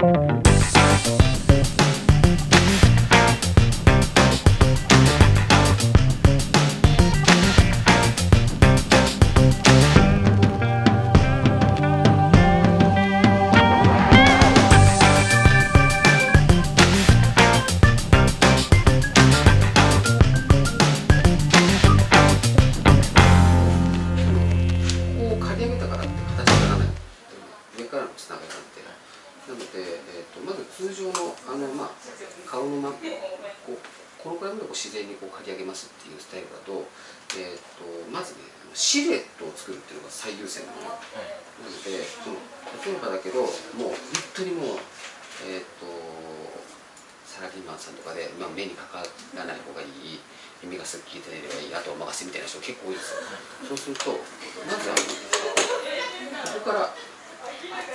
ここ然にこう刈り上げますっていうスタイルだと,、えー、とまずねシルエットを作るっていうのが最優先なのなのでその例えばだけどもう本当にもうえっ、とサラリーマンさんとかで、まあ、目にかからない方がいい耳がすっきり出ればいいあとはお任せみたいな人結構多いですよ。そうするとまずあのここから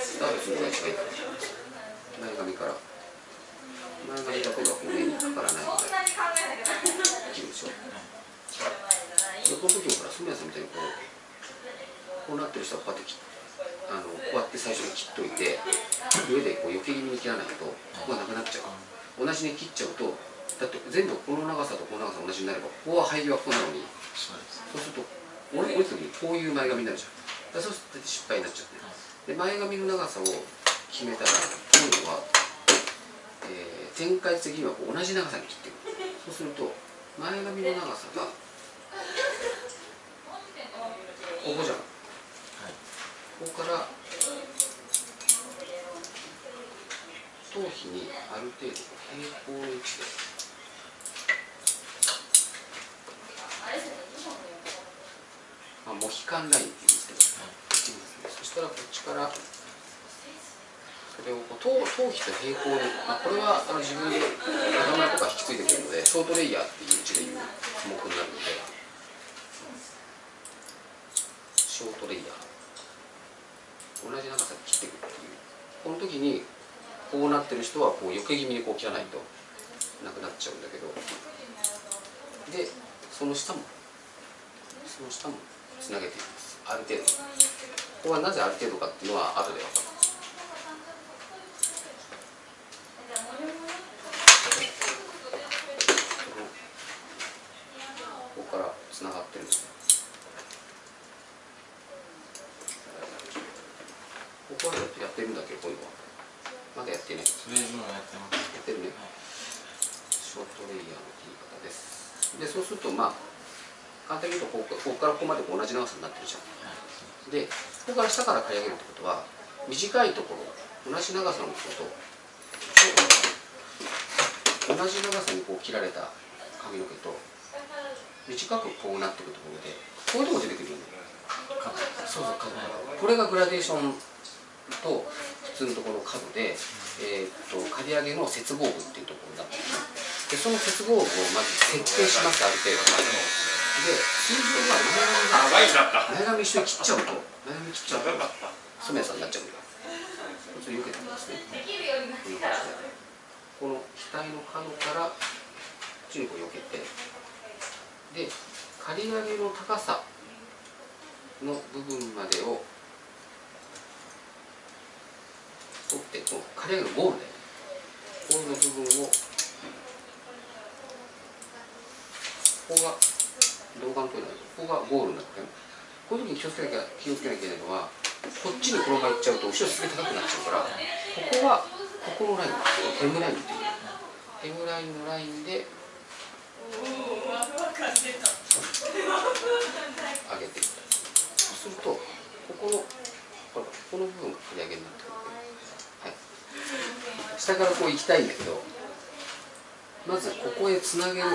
スタートするのが一番いい前髪から前髪だけがこう目にかからないので切るでしょでこの時もほら染谷さんみたいにこうこうなってる人はこうやって切あのこうやって最初に切っといて上でこう余計に切らないとここがなくなっちゃう。同じに切っちゃうとだって全部この長さとこの長さ同じになればここは入りはここなのにそうすると折り折りた時にこういう前髪になるじゃん。だそうすると失敗になっちゃうねで前髪の長さを決めたら今度は、えー、展開的には同じ長さに切っていくそうすると前髪の長さがここじゃん。はい。ここから頭皮にある程度平行の位置でまあ、モヒカンラインっていうんですけど、切りますね、そしたらこっちからそれをこう頭頭皮と平行に、まあ、これはあの自分で頭とか引き継いでくるのでショートレイヤーっていううちでいう項目になるので。ショートレイヤー。同じ長さで切っていくっていう。この時にこうなってる人はこう避け気味にこう切らないとなくなっちゃうんだけど。でその下もその下もつなげていきます。ある程度。ここはなぜある程度かっていうのは後で分かるここからつながってるんですねここはやってるんだっけこういうのはまだやってないそれ今やってますやってるねショートレイヤーの切り方ですでそうするとまあ簡単に言うとここここからここまで同じ長さになってるじゃんでここから下から刈り上げるってことは短いところ同じ長さのこと同じ長さにこう切られた髪の毛と短くこうなっていくところでこういうとこ出てくるよね。そうそう角。これがグラデーションと普通のところの角で、えーっと刈り上げの接合部っていうところになってるでその接合部をまず設定しますある程度。で通常は前髪が前髪一緒に切っちゃうと。前髪切っちゃうと染谷さんになっちゃうんだよちょっと避けてみますね。この額の角からこっちにこう避けて。で刈り上げの高さの部分までを取ってこの刈り上げのゴールでゴールの部分をここが動画の通りなんですここがゴールになってこういう時に気をつけなきゃ気をつけなきゃいけないのはこっちに転がっちゃうと後ろすげえ高くなっちゃうからここはここのラインヘムラインっていうヘムラインのラインで上げていくそうするとここのここの部分が刈り上げになってくる。はい。下からこう行きたいんだけどまずここへつなげる。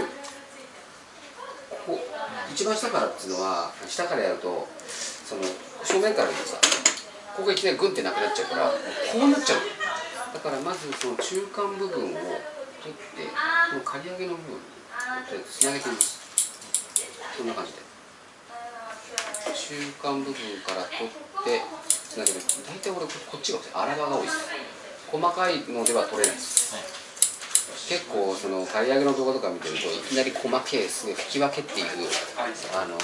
一番下からっていうのは下からやるとその正面から見るとさここがいきなりグンってなくなっちゃうからこうなっちゃうだからまずその中間部分を取ってこの刈り上げの部分につなげてみます。そんな感じで。中間部分から取ってつなげる大体俺こっちが多い荒刃が多いです。細かいのでは取れないです。結構その刈り上げの動画とか見てるといきなり細けいすごい吹き分けっていうあのうん。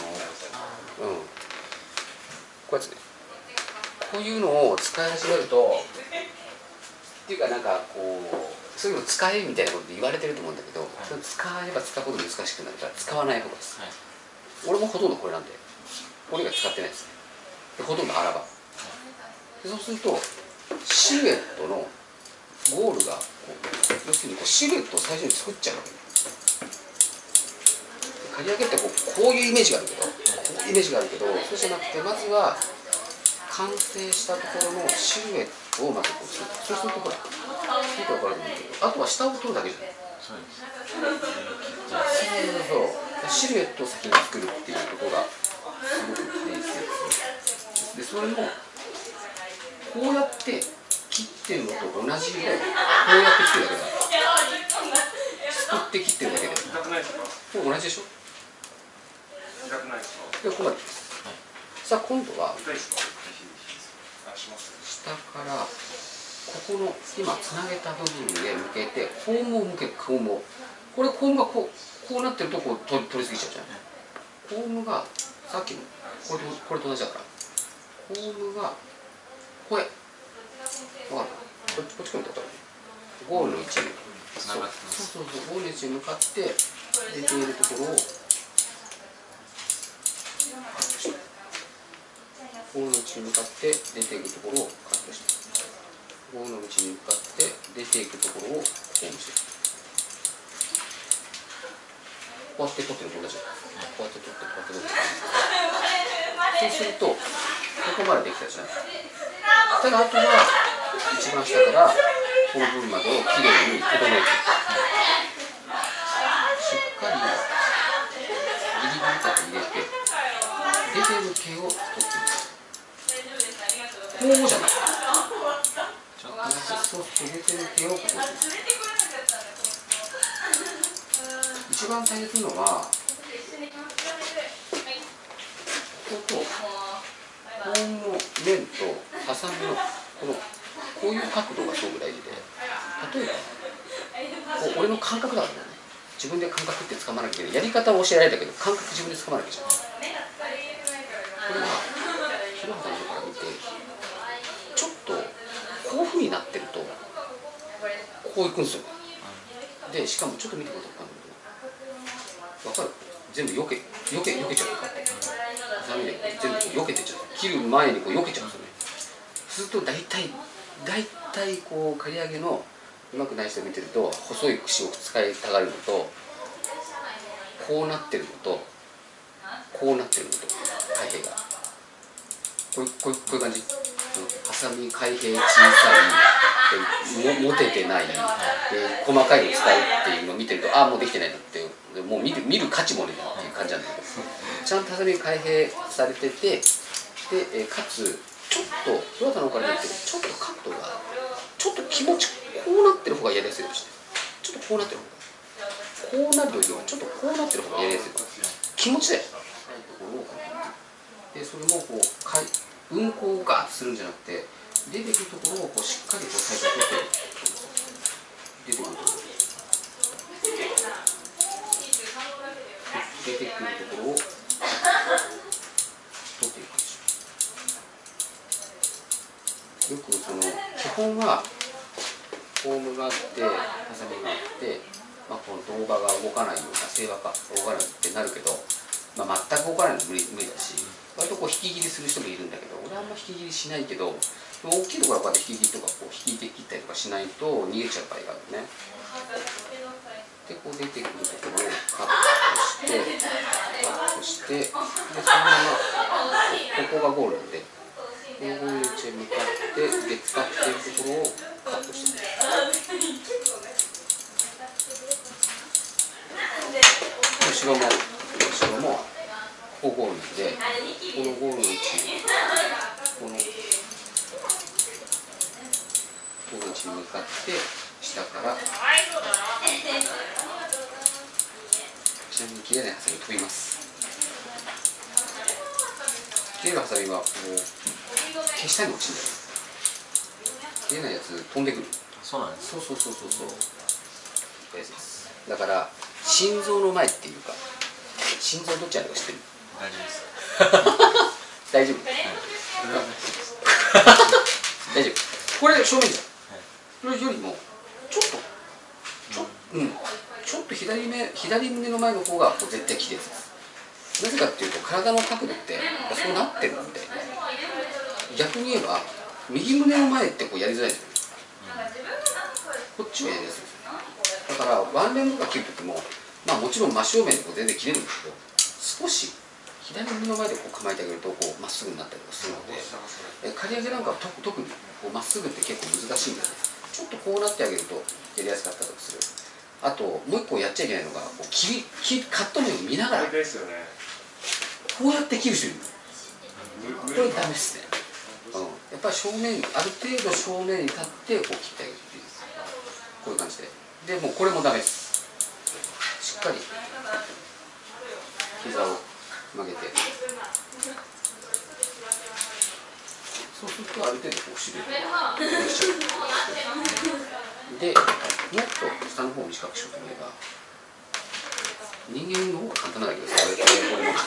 こうやつねこういうのを使い始めるとっていうかなんかこうそういうの使えみたいなことで言われてると思うんだけど、それ使えば使うほど難しくなるから使わない方がいいです。はい。俺もほとんどこれなんでこれが使ってないです。ねでほとんど荒場でそうするとシルエットのゴールがこう要するにこうシルエットを最初に作っちゃうわけね刈り上げってこうこういうイメージがあるけどこういうイメージがあるけどそうじゃなくてまずは完成したところのシルエットをまずこう作る。そうするとほら見て分かると思うけどあとは下を取るだけじゃない。そうですそう。そうシルエットを先に作るっていうことがすごく大切でそれもこうやって切ってるのと同じぐらいこうやって切ってるだけだからすくって切ってるだけで。これ同じでしょでここまでさあ今度は下からここの今つなげた部分へ向けてフォームを向けるフォームをこれフォームがこうこうなってるとこう取りすぎちゃうじゃんフォームがさっきのこれとこれと同じだから。フォームがこれ。わかるこっちこっちから見たらゴールの位置に。そうそうそうゴールの位置に向かって出ているところを。ゴールの位置に向かって出ていくところをカットして。ゴールの位置に向かって出ていくところをフォームして。こうやって取ってるの同じ。こうやって取ってこうやって取ってそうすると ここまでできたじゃん。ただあとは一番下からこの部分までをきれいに整えていくしっかりギリギリと入れて出てる毛を取っていくこうじゃなくてちょっとだけそうすると出てる毛をここに一番大切なのはここ。とコーンの面とハサミのこのこういう角度がすごく大事で例えばこう俺の感覚だからね自分で感覚って掴まなきゃいけない。やり方を教えられたけど感覚自分で掴まなきゃいけない。これは広畑さんのから見てちょっとこういうふうになってるとこういくんですよでしかもちょっと見てくださいわかる全部よけよけよけちゃう。からハサミで全部こうよけてちゃう切る前にこうよけちゃうんですよねすると大体大体こう刈り上げのうまくない人見てると細い串を使いたがるのとこうなってるのとこうなってるのと開閉がこういうこうこういう感じハサミ開閉小さいでも持ててないで細かいの使うっていうのを見てるとああもうできてないなってもう見る見る価値もねっていう感じなんだけどちゃんとハサミ開閉されててで、えかつちょっと岩田のから見てちょっと角度がちょっと気持ちこうなってる方がやりやすいとして。ちょっとこうなってる方がこうなるよりはちょっとこうなってる方がやりやすい。気持ちだよ。でそれもこうかい運行がするんじゃなくて出てくるところをこうしっかりこう最初取って出てくるところ出てくるところを取っていくでしょよくその基本はフォームがあってハサミがあって、まあ、この動画が動かないような正話か動かないってなるけど、まあ、全く動かないの無理無理だし割とこう引き切りする人もいるんだけど俺はあんま引き切りしないけど大きいところはこうやって引き切りとかこう引いて切ったりとかしないと逃げちゃう場合があるね。でこう出てくるところをカットしてカットしてでそのままここがゴールなんでゴール位置へ向かってで使っているところをカットして後ろも後ろもここゴールなんでこのゴールの位置このゴールの位置に向かって下から。ちなみに切れないハサミ飛びます。切れるハサミはこう消したに落ちるんだよ切れないやつ飛んでくる。そうなんです。そうそうそうそうそう。だから心臓の前っていうか心臓どっちあるか知ってる？大丈夫です。大丈夫？大丈夫？これ正面じゃん。それよりもちょっとちょ,、うん、ちょっと左目左胸の前の方がこう絶対綺麗ですなぜかっていうと体の角度ってそうなってるんで逆に言えば右胸の前ってこうやりづらいじゃないですか。こっちはやりやすいです。よだからワンレンとか切る時もまあもちろん真正面でこう全然切れるんですけど少し左胸の前でこう構えてあげるとこうまっすぐになったりとかするのでえ刈り上げなんかはと特にこうまっすぐって結構難しいんだよね。ちょっとこうなってあげるとやりやすかったりとかする。あともう一個やっちゃいけないのがこう切り切りカット面を見ながらこうやって切る人いる。これダメですね、うん、やっぱり正面ある程度正面に立ってこう切ってあげるっていう。こういう感じで。でもうこれもダメです。しっかり膝を曲げて。そうするとある程度こうしちゃうでもっと下の方を短くしようと思えば人間の方が簡単なんだけどさ俺これも。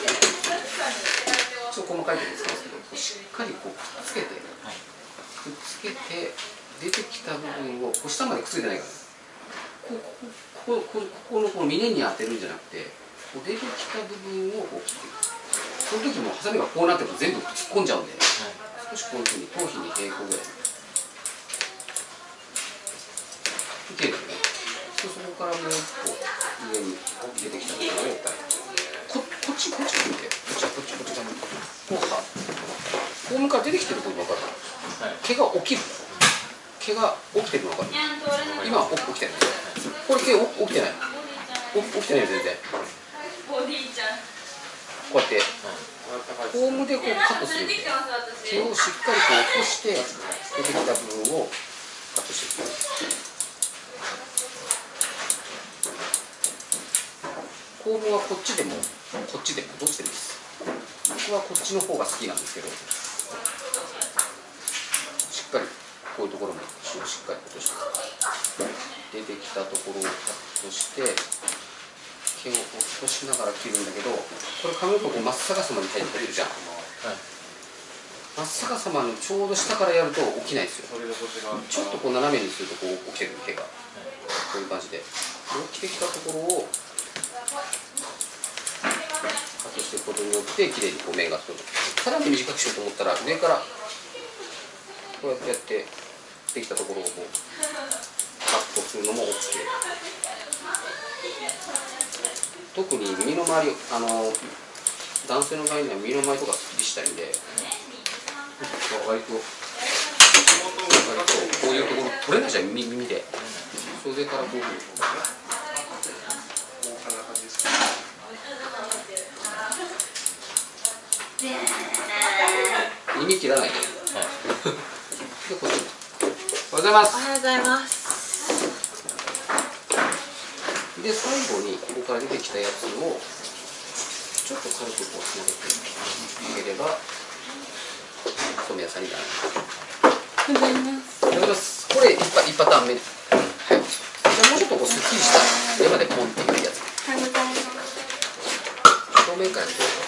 ちょっと細かいところ使うんですけどこうしっかりこうくっつけてくっつけて出てきた部分をこう下までくっついてないから。ねここここここのこの峰に当てるんじゃなくてこう出てきた部分をこう切っていくその時もハサミがこうなってると全部突っ込んじゃうんで少しこういうふうに頭皮に平行ぐらい。程度ねそそこからもう一個上に出てきたところをここっちこっち見てこっちこっちこっちこっちこうかフォームから出てきてる部分分かる毛が起きる毛が起きてるの分かる今起きてないこれ毛起きてない起きてないよ全然こうやってフォームでこうカットするんで毛をしっかりこう落として出てきた部分をカットしていくコームはこっちでもこっちでもどっちでもいいです。僕はこっちの方が好きなんですけど。しっかりこういうところもしっかり落として出てきたところをカットして毛を落としながら切るんだけどこれ髪の毛こう真っ逆さまに入ってるじゃん。真っ逆さまのちょうど下からやると起きないですよ。ちょっとこう斜めにするとこう起きてる毛が。こういう感じで起きてきたところをカットしていくことによって綺麗にこう面が取る。さらに短くしようと思ったら上からこうやってやってできたところをこうカットするのも OK 特に耳の周りあの男性の場合には耳の周りとかすっきりしたいんで割と。割とこういうところ取れないじゃん耳耳で。そう上からこう。いうふうにこんな感じですか耳切らないで。で、こっち。おはようございますお。はようございます。で、最後にここから出てきたやつを。ちょっと軽くこうつなげてあげれば。染谷さんになる。おはようございます。ありがとうございます。これ一パ一パターン目。はい。じゃあもうちょっとこうすっきりした上までポンっていうやつ。おはようございます。正面からこう。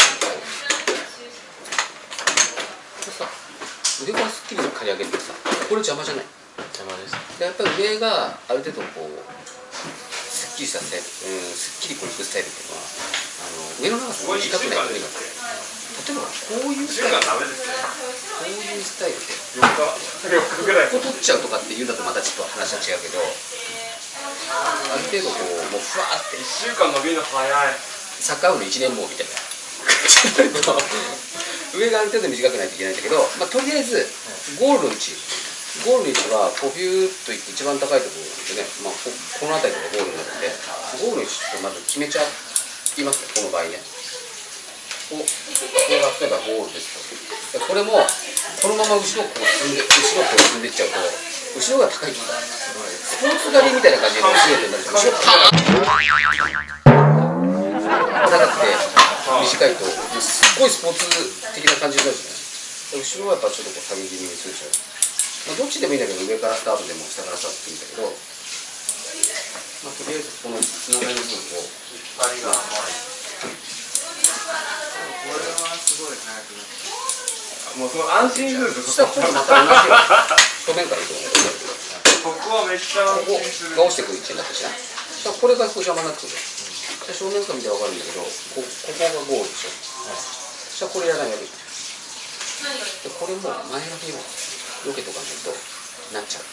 これさ腕からすっきり刈り上げるとさ、これ邪魔じゃない？邪魔です。でやっぱり上がある程度こうすっきりしたスタイル、うん、すっきりこういくスタイルっていうのはあの上の長さが短くないといいなって。例えばこういうスタイルこういうスタイルで4日4日ぐらいここ取っちゃうとかっていうんだとまたちょっと話は違うけどある程度こうもうふわーって。1週間伸びるの早い。サッカー部の1年坊みたいな 上がある程度短くないといけないんだけど、まあ、とりあえずゴールの位置。ゴールの位置はこうビューっといって一番高いところでね、まあ、ここの辺りがゴールになっててゴールの位置ってまず決めちゃいますねこの場合ね。こここが例えばゴールですと。でこれもこのまま後ろこう進んで後ろこう進んでいっちゃうと後ろが高いとさスポーツ狩りみたいな感じで後ろになる後ろパーン長くて短い。と。すっごいスポーツ的な感じになるじゃない。後ろはやっぱちょっとこう下げ気味にするじゃん、まあ、どっちでもいいんだけど上からスタートでも下からスタートでもいいんだけど、まあ、とりあえずこのつながりの部分を。光が甘い。これはすごい。早くなったもうその安心するとそしたら今度また同じ正面からい。くのここわめっちゃ安心する。が落ちてくる位置になってるしなこれが邪魔になってくるで正面から見て分かるんだけどこここがゴールでしょ。そしたらこれやらないわけでこれも前の日を避けとかないとなっちゃう。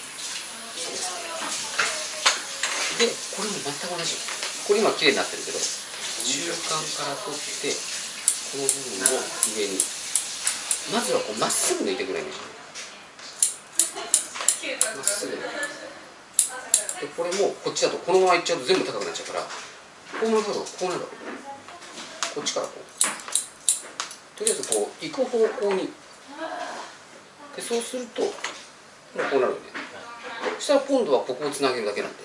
でこれも全く同じ。これ今綺麗になってるけど中間から取ってこの部分を上に。まずはこうまっすぐ抜いてくれるんですよ。まっすぐでこれもこっちだとこのままいっちゃうと全部高くなっちゃうからこうなるとこうなるわけこっちからこうとりあえずこう行く方向にでそうするとこうなるよねそしたら今度はここをつなげるだけなんで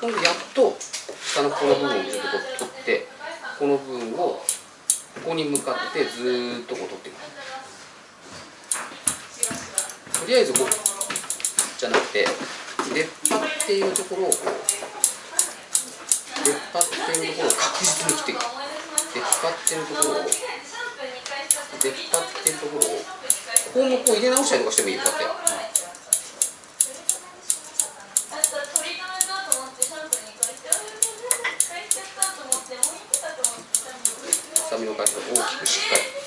今度やっと下のこの部分をずっとこう取ってこの部分をここに向かってずっとこう取っていくとりあえずこうじゃなくて出っ張っているところをこう出っ張ってるところを確実に切っていく出っ張ってるところを出っ張ってるところをこうもこう入れ直したりとか。してもいいよだってハサミの回数を大きくしっか。り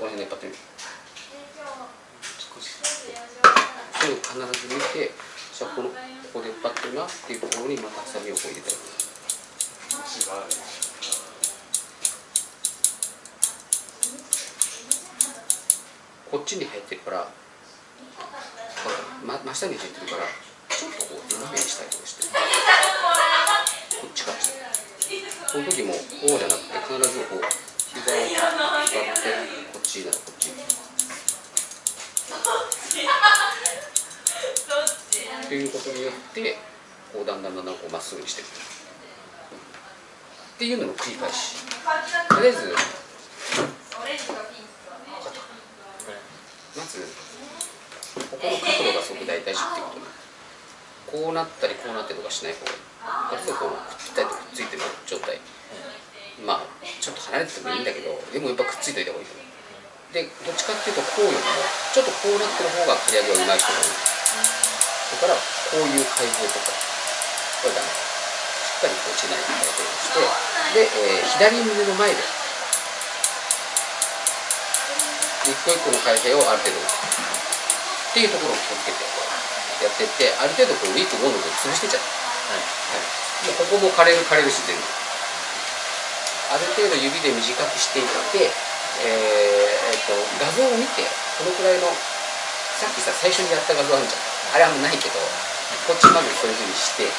この辺で引っ張ってみる少し。それを必ず見てじゃあこのここで引っ張ってるなっていうところにまたハサミをこう入れてるこっちに入ってるからま真下に入ってるからちょっとこう斜めにしたりとかして。こっちから。してこの時もこうじゃなくて必ずこう膝を使ってこっちなこっちっていうことによってこうだんだんだんだんこうまっすぐにしていく。っていうのの繰り返し。とりあえず。まずここの角度がすごく大体事っていうことねこうなったりこうなったりとかしない方がいい。ある程度こうぴっついたりとくっついてる状態。まあちょっと離れててもいいんだけどでもやっぱくっついておいた方がいいと思う。でどっちかっていうとこうよりもちょっとこうなってる方が刈り上げがうまい人が多い。だからこういう開放とかこれダメ。しっかり落ちない開放をしてで、えー左胸の前で一個一個の開閉をある程度っていうところを気をつけてやってってある程度こうウィークどんどん潰してちゃう、はい、もうここも枯れる枯れるし全部。ある程度指で短くしていって、えーえーと画像を見てこのくらいのさっきさ最初にやった画像あるじゃん。あれあんまないけどこっちまでそういうふうにして一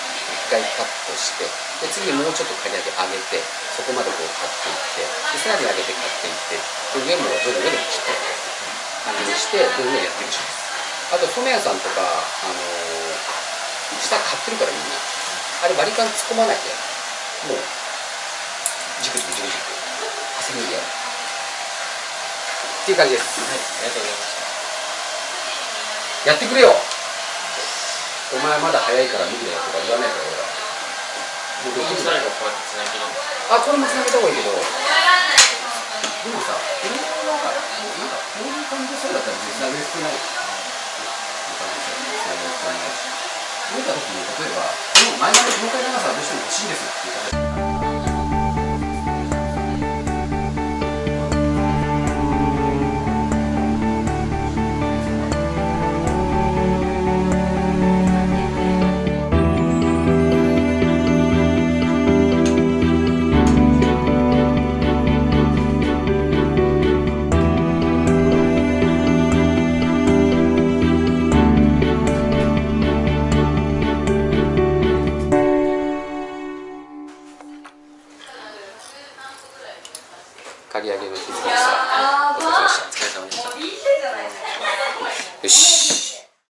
回カットしてで次もうちょっと刈り上げ上げてそこまでこう刈っていってでさらに上げて刈っていってで上も上で上でも切って感じにしてで上やってみしますあと染谷さんとか、あのー下買ってるからみんな。あれバリカン突っ込まないでもう9回です、はい、ありがとうございました。やってくれよ。お前まだ早いから無理だよとか言わないから俺は。僕最後こうやってつなるあこれもつなげた方がいいけど。でもさこれはなんかこういう感じでそうだったらつなげ少ない。つなげ少ない。そういった時に例えばこの前までこの回長さはどうしても欲しいですっていう形